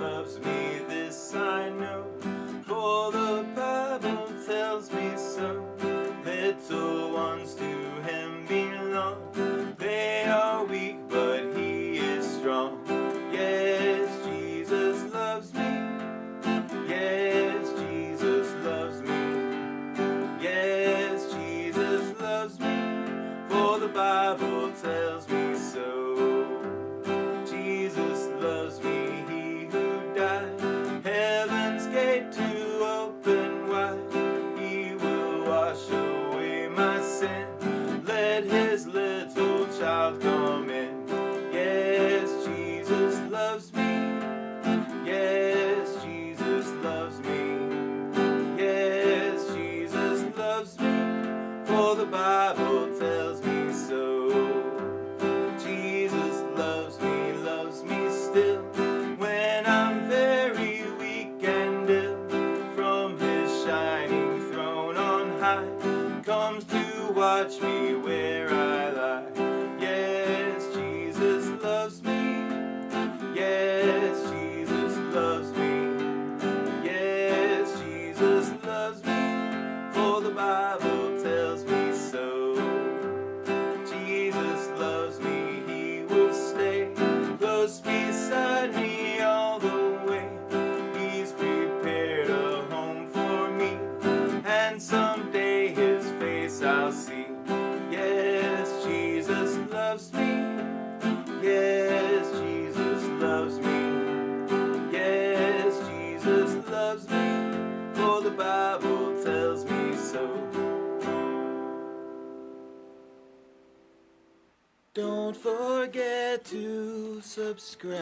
Loves me, this I know, for the Bible tells me so. Little ones to him belong, they are weak, but he is strong. Yes, Jesus loves me. Yes, Jesus loves me. Yes, Jesus loves me, for the Bible tells me Let his little child come in. Yes, Jesus loves me. Yes, Jesus loves me. Yes, Jesus loves me, for the Bible tells watch me where I lie. Loves me. Yes, Jesus loves me. Yes, Jesus loves me, for the Bible tells me so. Don't forget to subscribe.